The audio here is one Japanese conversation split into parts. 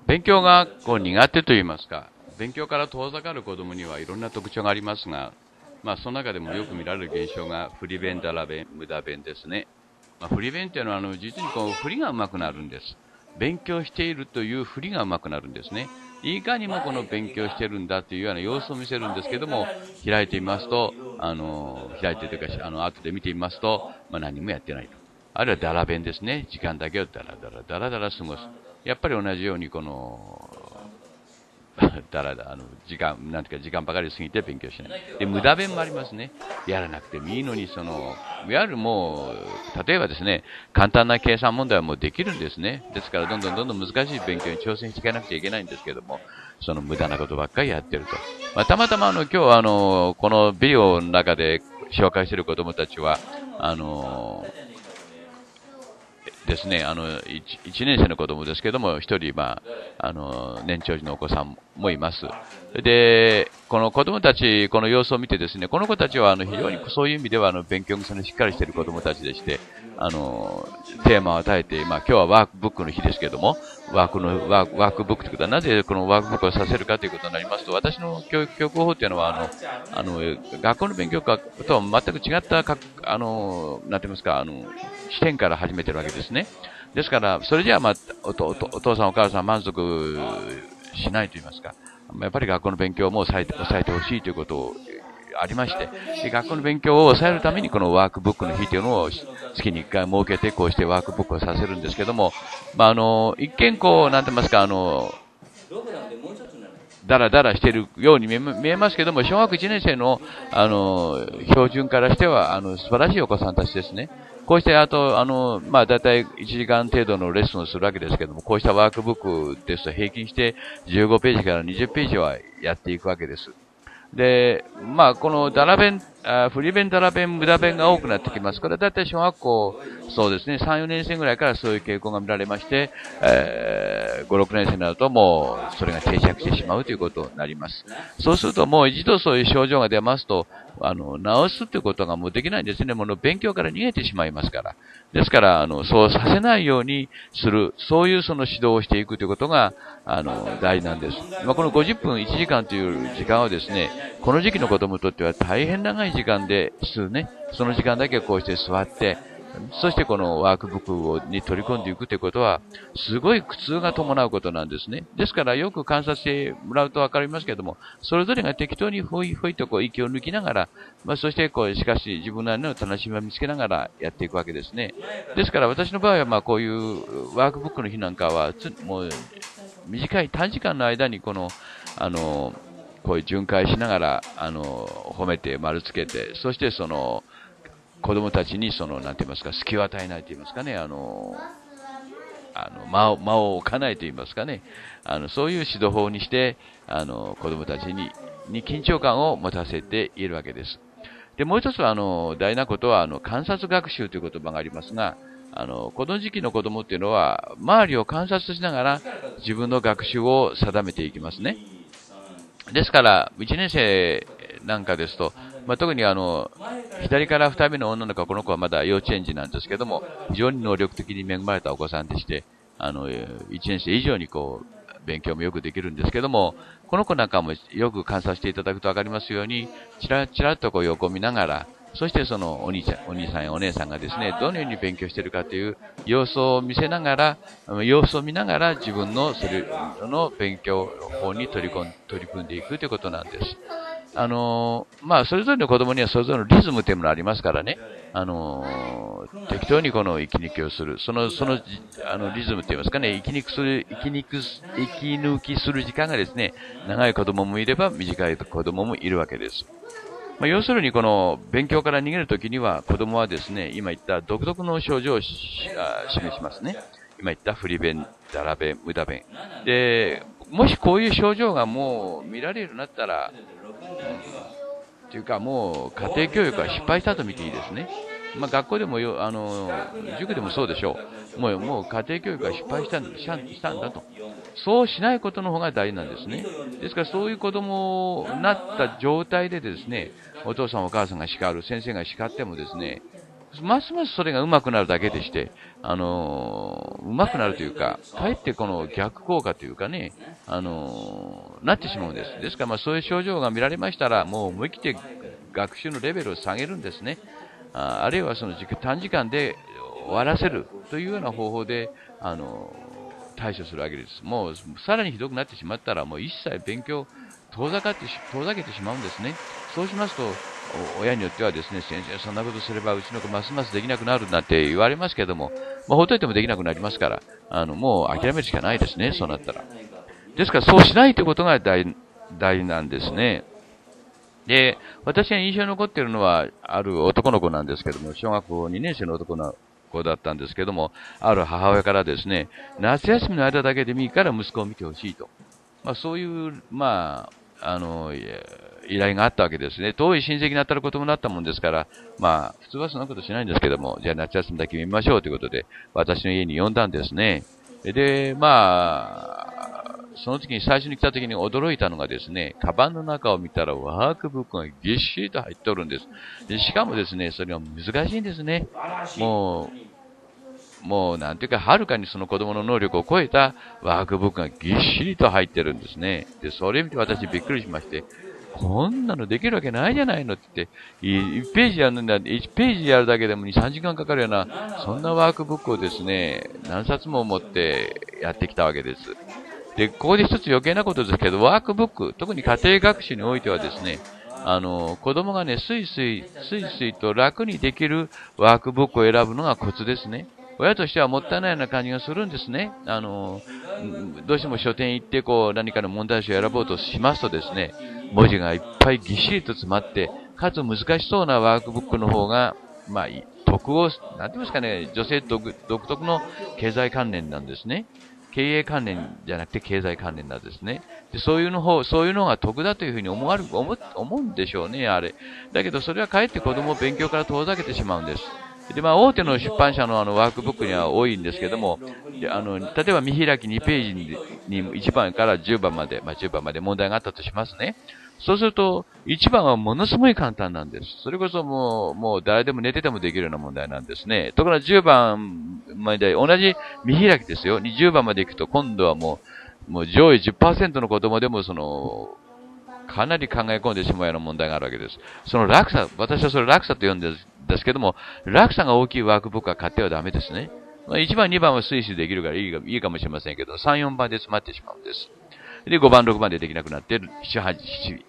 勉強がこう苦手と言いますか、勉強から遠ざかる子供にはいろんな特徴がありますが、まあ、その中でもよく見られる現象が、振り弁、だら弁、無駄弁ですね。まあ、振り弁っていうのは、あの、実にこう、振りが上手くなるんです。勉強しているという振りが上手くなるんですね。いかにもこの勉強してるんだというような様子を見せるんですけども、開いてみますと、あの、開いてというか、あの、後で見てみますと、まあ、何もやってないと。あるいはだら弁ですね。時間だけをだらだらだらだら過ごす。やっぱり同じようにこの、だらだ、あの、時間、なんていうか、時間ばかり過ぎて勉強しない。で、無駄弁もありますね。やらなくてもいいのに、その、いわゆるもう、例えばですね、簡単な計算問題はもうできるんですね。ですから、どんどんどんどん難しい勉強に挑戦していかなくちゃいけないんですけども、その無駄なことばっかりやってると。まあ、たまたまあの、今日あの、このビデオの中で紹介してる子供たちは、あの、ですね、あの 1, 1年生の子供ですけども、1人、まあ、あの年長児のお子さんもいます。で、この子供たち、この様子を見てですね、この子たちはあの非常にそういう意味ではあの勉強癖のしっかりしている子供たちでして、あのテーマを与えて、まあ、今日はワークブックの日ですけども、ワークのワークブックということはなぜこのワークブックをさせるかということになりますと、私の教育教育法というのはあのあの学校の勉強とは全く違ったかあのなんて言いますかあの視点から始めてるわけですね。ですから、それじゃあ、まあ、おお父さんお母さん満足しないと言いますか、やっぱり学校の勉強も抑えて抑えてほしいということをありまして、学校の勉強を抑えるためにこのワークブックの日というのを月に1回設けて、こうしてワークブックをさせるんですけども、まあ、あの、一見こう、なんて言いますか、あの、だらだらしているように見えますけども、小学1年生の、あの、標準からしては、あの、素晴らしいお子さんたちですね。こうして、あと、あの、まあ、だいたい1時間程度のレッスンをするわけですけども、こうしたワークブックですと平均して15ページから20ページはやっていくわけです。で、まあ、このダラ弁、あフリ弁、ダラ弁、無駄弁が多くなってきます。これはだいたい小学校、そうですね、3、4年生ぐらいからそういう傾向が見られまして、えー、5、6年生になるともう、それが定着してしまうということになります。そうするともう一度そういう症状が出ますと、あの、直すってことがもうできないんですね。もの勉強から逃げてしまいますから。ですから、あの、そうさせないようにする、そういうその指導をしていくということが、あの、大事なんです。まあ、この50分、1時間という時間をですね、この時期の子供にとっては大変長い時間で、すね、その時間だけこうして座って、そしてこのワークブックをに取り込んでいくということは、すごい苦痛が伴うことなんですね。ですからよく観察してもらうとわかりますけども、それぞれが適当にふいふいとこう息を抜きながら、まあ、そしてこう、しかし自分なりの楽しみを見つけながらやっていくわけですね。ですから私の場合はまあこういうワークブックの日なんかは、もう短い短時間の間にこの、あの、こういう巡回しながら、あの、褒めて丸つけて、そしてその、子供たちにその、なんて言いますか、隙を与えないと言いますかね、あの、あの間を間を置かないと言いますかね、あのそういう指導法にして、あの子供たちにに緊張感を持たせているわけです。でもう一つはあの大事なことはあの観察学習という言葉がありますが、あのこの時期の子供っていうのは周りを観察しながら自分の学習を定めていきますね。ですから、1年生なんかですと、まあ、特にあの、左から2人目の女の子は、この子はまだ幼稚園児なんですけども、非常に能力的に恵まれたお子さんでして、あの、1年生以上にこう、勉強もよくできるんですけども、この子なんかもよく観察していただくと分かりますように、ちらちらっとこう横見ながら、そしてそのお兄ちゃん、お兄さんやお姉さんがですね、どのように勉強しているかという様子を見せながら、様子を見ながら自分のそれの勉強法に取り込ん取り組んでいくということなんです。あのー、まあ、それぞれの子供にはそれぞれのリズムというものがありますからね、あのー、適当にこの息抜きをする、その、その、あの、リズムといいますかね、息抜きする、息抜き、息抜きする時間がですね、長い子供もいれば短い子供もいるわけです。まあ、要するにこの勉強から逃げるときには子供はですね、今言った独特の症状を示しますね。今言った不利弁、だら弁、無駄弁。で、もしこういう症状がもう見られるようになったら、というかもう家庭教育は失敗したと見ていいですね。まあ、学校でもよあの塾でもそうでしょう。もうもう家庭教育は失敗したんしたんだと。そうしないことの方が大事なんですね。ですからそういう子供になった状態でですね、お父さんお母さんが叱る、先生が叱ってもですね、ますますそれが上手くなるだけでして、あのー、上手くなるというか、かえってこの逆効果というかね、あのー、なってしまうんです。ですから、まあ、そういう症状が見られましたら、もう思い切って学習のレベルを下げるんですね。ああるいはその短時間で終わらせるというような方法で、あのー、対処するわけです。もう、さらにひどくなってしまったら、もう一切勉強、遠ざかって遠ざけてしまうんですね。そうしますと、親によってはですね、先生、そんなことすればうちの子ますますできなくなるなんて言われますけども、まあ、ほっといてもできなくなりますから、あの、もう諦めるしかないですね、そうなったら。ですから、そうしないということが大、大なんですね。で、私が印象に残っているのは、ある男の子なんですけども、小学校2年生の男の子だったんですけども、ある母親からですね、夏休みの間だけでもいいから息子を見てほしいと。まあ、そういう、まあ、あの、依頼があったわけですね。遠い親戚に当たることもなったもんですから、まあ、普通はそんなことしないんですけども、じゃあ夏休みだけ見ましょうということで、私の家に呼んだんですね。で、まあ、その時に最初に来た時に驚いたのがですね、カバンの中を見たらワークブックがぎっしりと入っておるんです。でしかもですね、それは難しいんですね。もう、もうなんていうか、はるかにその子供の能力を超えたワークブックがぎっしりと入ってるんですね。で、それ見て私びっくりしまして、こんなのできるわけないじゃないのって言って、1ページやるんだ、1ページやるだけでも2、3時間かかるような、そんなワークブックをですね、何冊も持ってやってきたわけです。で、ここで一つ余計なことですけど、ワークブック、特に家庭学習においてはですね、あの、子供がね、スイスイ、スイスイと楽にできるワークブックを選ぶのがコツですね。親としてはもったいないような感じがするんですね。あの、どうしても書店行ってこう何かの問題集を選ぼうとしますとですね、文字がいっぱいぎっしりと詰まって、かつ難しそうなワークブックの方が、まあ、得を、なんて言いますかね、女性独特の経済関連なんですね。経営関連じゃなくて経済関連なんですね。でそういうの方、そういうのが得だというふうに思われ思思うんでしょうね、あれ。だけどそれはかえって子供を勉強から遠ざけてしまうんです。で、まあ、大手の出版社のあのワークブックには多いんですけども、あの、例えば見開き2ページにに1番から10番まで、まあ、10番まで問題があったとしますね。そうすると、1番はものすごい簡単なんです。それこそもう、もう誰でも寝ててもできるような問題なんですね。ところが10番まで、同じ見開きですよ。20番まで行くと、今度はもう、もう上位10%の子供でもその、かなり考え込んでしまうような問題があるわけです。その落差、私はそれ落差と呼んでるんですけども、落差が大きいワークブックは買ってはダメですね。まあ、1番、2番はスイスできるからいいいいかもしれませんけど、3、4番で詰まってしまうんです。で、5番、6番でできなくなって、7、8,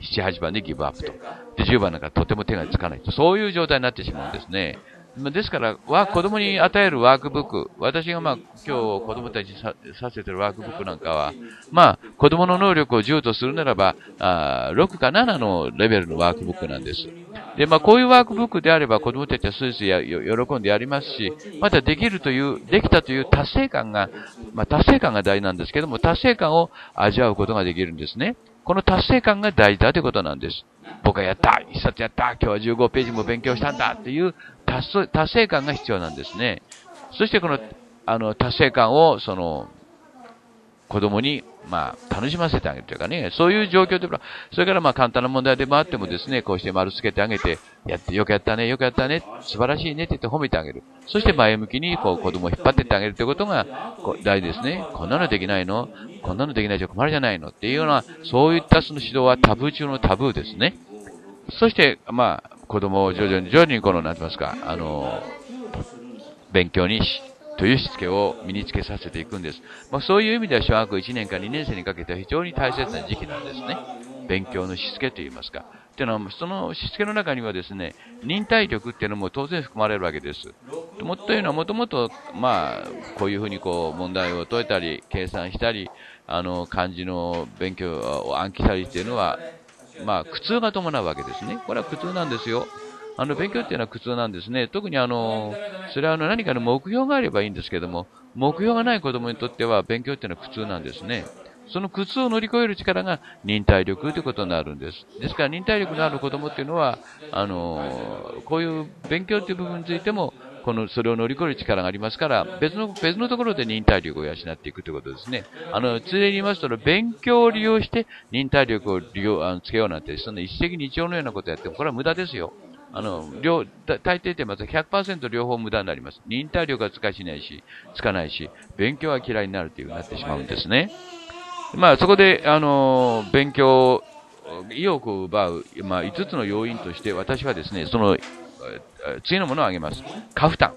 7 8番でギブアップと。で、10番なんかとても手がつかないと。そういう状態になってしまうんですね。ですから、は子供に与えるワークブック、私がまあ今日子供たちにさせてるワークブックなんかは、まあ子供の能力を10とするならば、あ6か7のレベルのワークブックなんです。で、まあこういうワークブックであれば子供たちはスイスや喜んでやりますし、またできるという、できたという達成感が、まあ達成感が大事なんですけども、達成感を味わうことができるんですね。この達成感が大事だということなんです。僕はやった一冊やった今日は15ページも勉強したんだっていう達成感が必要なんですね。そしてこの、あの、達成感を、その、子供に、まあ、楽しませてあげるというかね、そういう状況で、それからまあ簡単な問題でもあってもですね、こうして丸つけてあげて、やって、よくやったね、よくやったね、素晴らしいねって言って褒めてあげる。そして前向きに、こう、子供を引っ張ってってあげるということが、大事ですね。こんなのできないの？こんなのできないじゃ困るじゃないの？っていうような、そういったその指導はタブー中のタブーですね。そして、まあ、子供を徐々に徐々にこの、なんて言いますか、あの、勉強にというしつけを身につけさせていくんです。まあ、そういう意味では小学1年から2年生にかけては非常に大切な時期なんですね。勉強のしつけと言いますか。っていうのは、そのしつけの中にはですね、忍耐力っていうのも当然含まれるわけです。もっというのはもともと、まあ、こういうふうにこう問題を解いたり、計算したり、あの、漢字の勉強を暗記したりっていうのは、まあ、苦痛が伴うわけですね。これは苦痛なんですよ。あの、勉強っていうのは苦痛なんですね。特にあの、それはあの何かの目標があればいいんですけども、目標がない子供にとっては勉強っていうのは苦痛なんですね。その苦痛を乗り越える力が忍耐力ということになるんです。ですから忍耐力のある子供っていうのは、あの、こういう勉強という部分についても、この、それを乗り越える力がありますから、別の、別のところで忍耐力を養っていくということですね。あの、ついでに言いますと、勉強を利用して忍耐力を利用、あのつけようなんて、そんな一石二鳥のようなことをやっても、これは無駄ですよ。あの、両、大抵ってまず100%両方無駄になります。忍耐力がつかしないし、つかないし、勉強は嫌いになるというになってしまうんですね。まあ、そこで、あの、勉強、意欲を奪う、まあ、5つの要因として、私はですね、その、次のものを挙げます。過負担。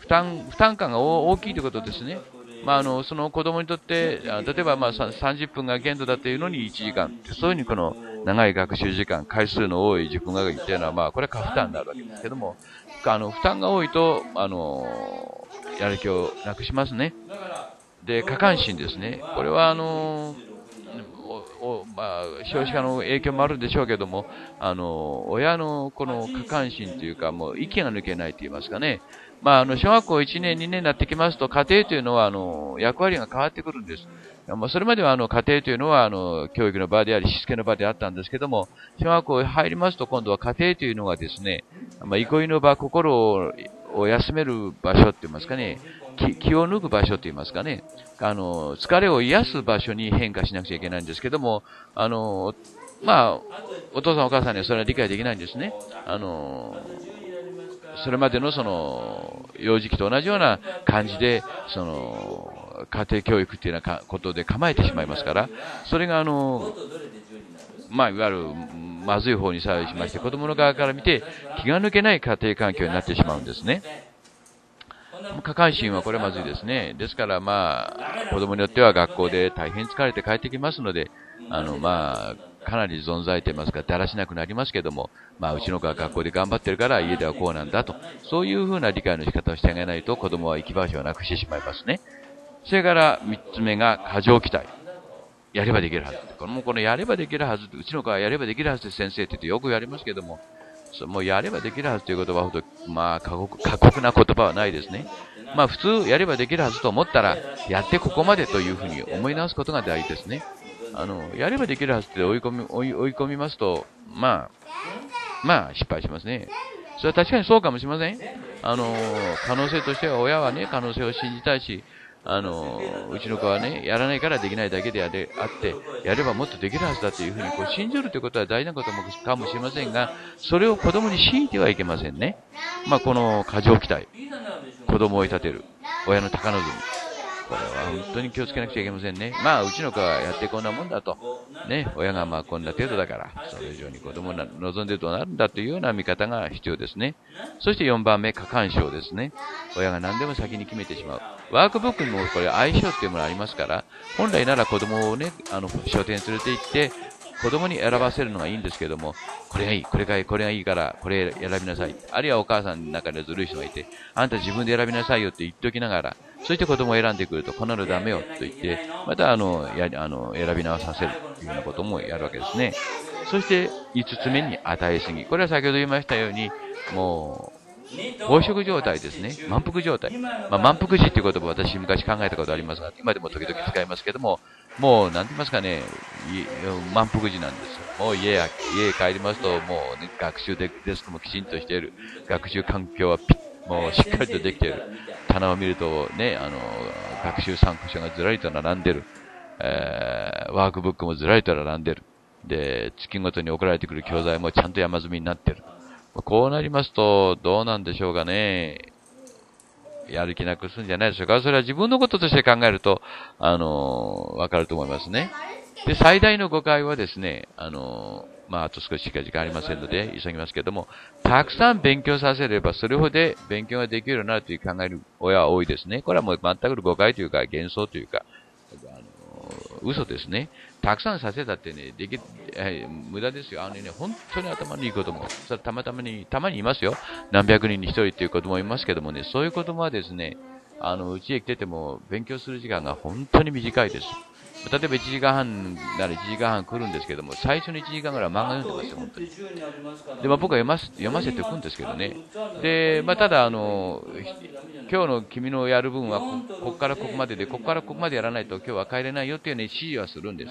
負担、負担感が大きいということですね。まあ、あの、その子供にとって、例えばまあ30分が限度だというのに1時間、そういうふうにこの長い学習時間、回数の多い塾学っていうのは、まあ、これは過負担になるわけですけども、あの、負担が多いと、あの、やる気をなくしますね。で、過関心ですね。これは、あの、おまあ、少子化の影響もあるんでしょうけども、あの、親のこの過関心というか、もう息が抜けないと言いますかね。まあ、あの、小学校1年、2年になってきますと、家庭というのは、あの、役割が変わってくるんです。まあ、それまでは、あの、家庭というのは、あの、教育の場であり、しつけの場であったんですけども、小学校入りますと、今度は家庭というのがですね、まあ、憩いの場、心を休める場所って言いますかね、気を抜く場所と言いますかね、あの、疲れを癒す場所に変化しなくちゃいけないんですけども、あの、まあ、お父さんお母さんにはそれは理解できないんですね。あの、それまでのその、幼児期と同じような感じで、その、家庭教育っていうようなことで構えてしまいますから、それがあの、まあ、いわゆる、まずい方に作用しまして、子供の側から見て、気が抜けない家庭環境になってしまうんですね。過関心はこれまずいですね。ですからまあ、子供によっては学校で大変疲れて帰ってきますので、あのまあ、かなり存在といいますか、だらしなくなりますけども、まあ、うちの子は学校で頑張ってるから家ではこうなんだと、そういうふうな理解の仕方をしてあげないと子供は行き場所をなくしてしまいますね。それから3つ目が過剰期待。やればできるはず。このこのやればできるはずうちの子はやればできるはずって先生って言ってよく言われますけども、そもうやればできるはずという言葉ほど、まあ過酷、過酷な言葉はないですね。まあ普通やればできるはずと思ったら、やってここまでというふうに思い直すことが大事ですね。あの、やればできるはずって追い込み、追い追い込みますと、まあ、まあ、失敗しますね。それは確かにそうかもしれません。あの、可能性としては親はね、可能性を信じたいし、あの、うちの子はね、やらないからできないだけであれあって、やればもっとできるはずだというふうにこう信じるということは大事なこともかもしれませんが、それを子供に強いてはいけませんね。まあ、この過剰期待。子供を追い立てる。親の高望み。これは本当に気をつけなくちゃいけませんね。まあ、うちの子はやってこんなもんだと。ね、親がまあこんな程度だから、それ以上に子供が望んでどうなるんだというような見方が必要ですね。そして4番目、過干渉ですね。親が何でも先に決めてしまう。ワークブックにもこれ相性っていうものありますから、本来なら子供をね、あの、書店連れて行って、子供に選ばせるのがいいんですけども、これがいい、これがいい、これがいいから、これ選びなさい。あるいはお母さんの中でずるい人がいて、あんた自分で選びなさいよって言っておきながら、そういった子供を選んでくると、こんなのダメよと言って、またあの、やあの選び直させるというようなこともやるわけですね。そして5つ目に与えすぎ。これは先ほど言いましたように、もう、飽食状態ですね。満腹状態。まあ、満腹時っていう言葉私昔考えたことありますが、今でも時々使いますけども、もう、なんて言いますかね、満腹時なんですよ。もう家や、家へ帰りますと、もう、ね、学習デスクもきちんとしている。学習環境はぴっもうしっかりとできている。棚を見るとね、あの、学習参考書がずらりと並んでる。えー、ワークブックもずらりと並んでる。で、月ごとに送られてくる教材もちゃんと山積みになってる。こうなりますと、どうなんでしょうかね。やる気なくすんじゃないでしょうか。それは自分のこととして考えると、あの、わかると思いますね。で、最大の誤解はですね、あの、まあ、あと少ししか時間ありませんので、急ぎますけども、たくさん勉強させれば、それほど勉強ができるようになるという考える親は多いですね。これはもう全く誤解というか、幻想というか、あの、嘘ですね。たくさんさせたってね、でき、えー、無駄ですよ。あのね、本当に頭のいい子供。それたまたまに、たまにいますよ。何百人に一人っていう子供いますけどもね、そういう子供はですね、あの、うちへ来てても勉強する時間が本当に短いです。例えば1時間半なら1時間半来るんですけども、最初の1時間ぐらい漫画読んでますよ、本当に。で、まあ、僕は読ま読ませておくんですけどね。で、まあ、ただ、あの、今日の君のやる分はこ、ここからここまでで、ここからここまでやらないと今日は帰れないよっていうね、指示はするんです。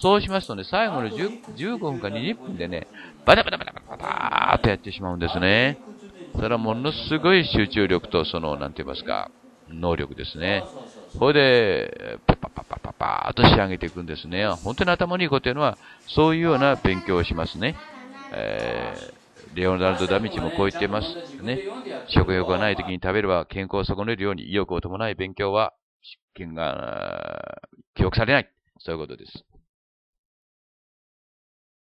そうしますとね、最後の15分か20分でね、バタバタバタバタバターっとやってしまうんですね。それはものすごい集中力と、その、なんて言いますか、能力ですね。これで、ーっと仕上げていくんですね。本当に頭にいい子というのは、そういうような勉強をしますね。えー、レオナルド・ダ・ミチもこう言っています。ね。食欲がない時に食べれば健康を損ねるように意欲を伴い勉強は、が記憶されない。そういうことです。